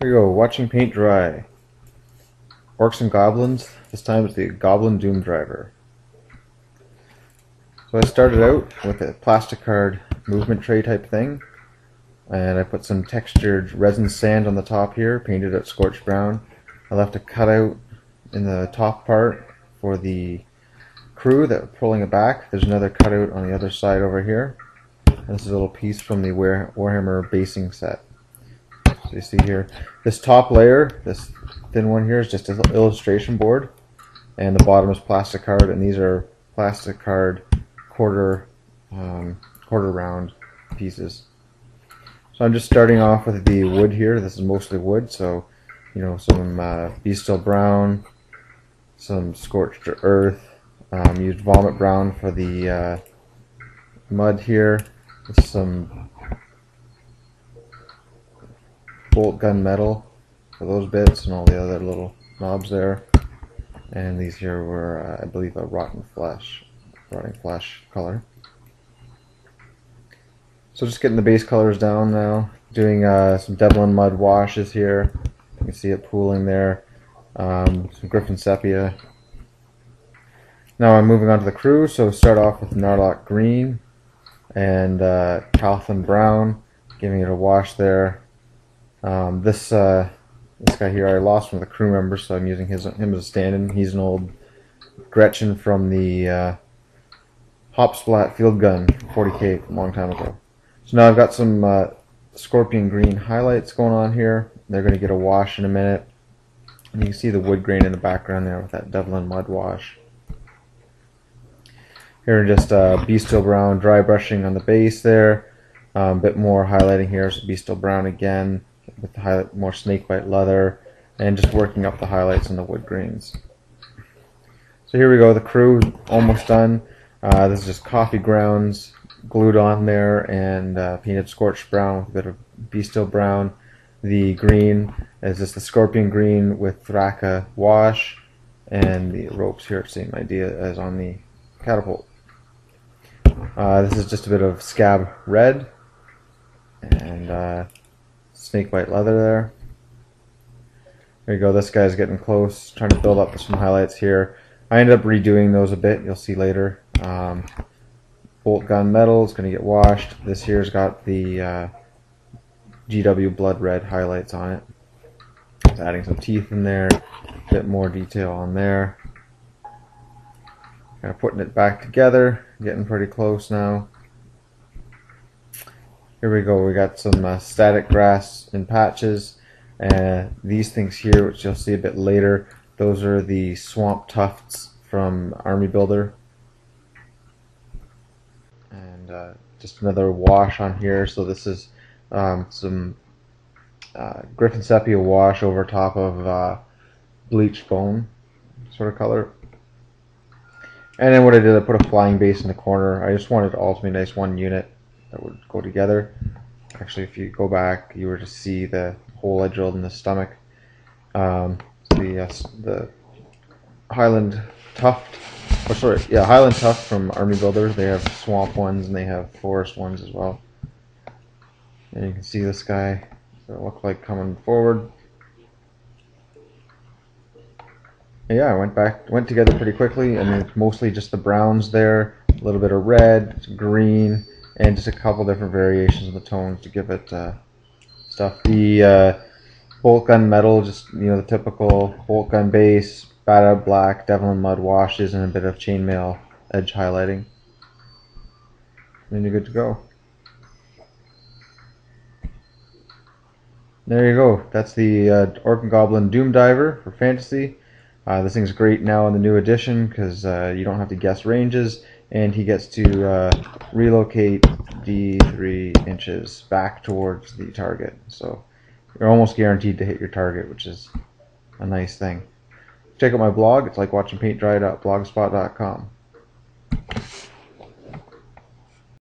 Here we go, watching paint dry. Orcs and Goblins, this time it's the Goblin Doom Diver. So I started out with a plasticard movement tray type thing, and I put some textured resin sand on the top here, painted it scorched brown. I left a cutout in the top part for the crew that were pulling it back. There's another cutout on the other side over here. And this is a little piece from the Warhammer basing set. So you see here, this top layer, this thin one here is just an illustration board, and the bottom is plastic card, and these are plastic card quarter um, quarter round pieces. So I'm just starting off with the wood here. This is mostly wood, so you know some uh, Brown, some scorched earth. Um, used vomit brown for the uh, mud here. Some bolt gun metal for those bits and all the other little knobs there. And these here were, uh, I believe, a rotten flesh, rotting flesh color. So just getting the base colors down now. Doing uh, some Devlan mud washes here. You can see it pooling there. Um, some Gryphonne sepia. Now I'm moving on to the crew. So start off with Knarloc green and uh, brown, giving it a wash there. Um, this uh, this guy here I lost one of the crew members, so I'm using his him as a stand-in. He's an old Gretchin from the uh, Hopsplat field gun 40k a long time ago. So now I've got some uh, scorpion green highlights going on here. They're going to get a wash in a minute. And you can see the wood grain in the background there with that Devlan mud wash. Here just uh, Bestial Brown dry brushing on the base there. A um, bit more highlighting here, so Bestial Brown again with the highlight, more snakebite leather, and just working up the highlights in the wood greens. So here we go, the crew almost done. Uh, this is just coffee grounds glued on there and uh, painted scorched brown with a bit of Be Brown. The green is just the scorpion green with Thraka wash, and the ropes here, same idea as on the catapult. Uh, this is just a bit of scab red and uh, snakebite leather there. There you go, this guy's getting close, trying to build up some highlights here. I ended up redoing those a bit, you'll see later. Um, bolt gun metal is going to get washed. This here's got the uh, GW blood red highlights on it. Just adding some teeth in there, a bit more detail on there. Kind of putting it back together, getting pretty close now. Here we go, we got some uh, static grass in patches. And these things here, which you'll see a bit later, those are the swamp tufts from Army Builder. And uh, just another wash on here. So this is um, some uh, Gryphonne Sepia wash over top of uh, bleached bone sort of color. And then what I did, I put a flying base in the corner. I just wanted to be nice one unit that would go together. Actually, if you go back, you were to see the hole I drilled in the stomach. Um, the uh, the Highland Tuft, or sorry, yeah, Highland Tuft from Army Builder. They have swamp ones and they have forest ones as well. And you can see this guy. So look like coming forward. yeah, I went back, went together pretty quickly. Mean, it's mostly just the browns there, a little bit of red, green, and just a couple different variations of the tones to give it uh, stuff. The uh, bolt gun metal, just you know the typical bolt gun base, battered black, Devlan mud washes, and a bit of chainmail edge highlighting. And you're good to go. There you go. That's the uh, Orc and Goblin Doom Diver for Fantasy. Uh, this thing's great now in the new edition because uh, you don't have to guess ranges, and he gets to uh, relocate D3 inches back towards the target. So you're almost guaranteed to hit your target, which is a nice thing. Check out my blog. It's like watching paint dry.blogspot.com.